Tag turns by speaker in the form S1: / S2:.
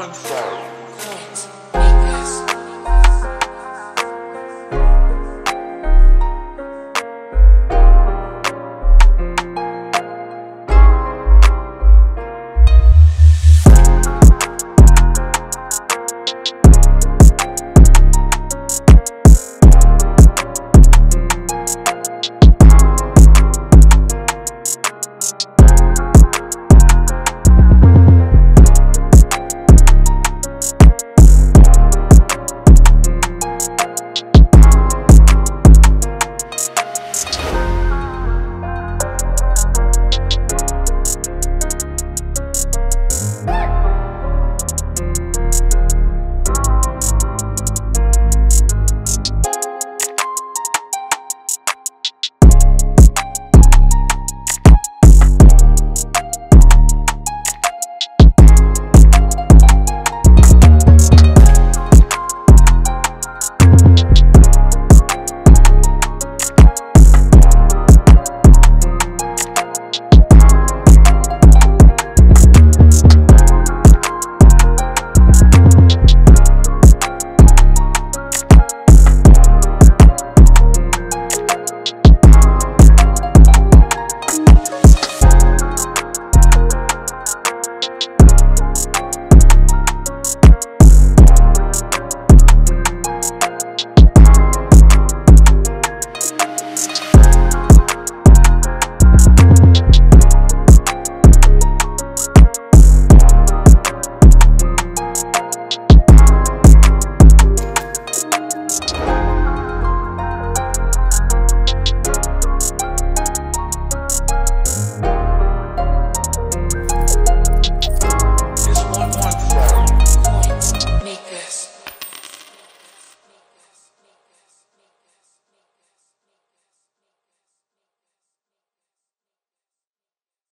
S1: one thousand.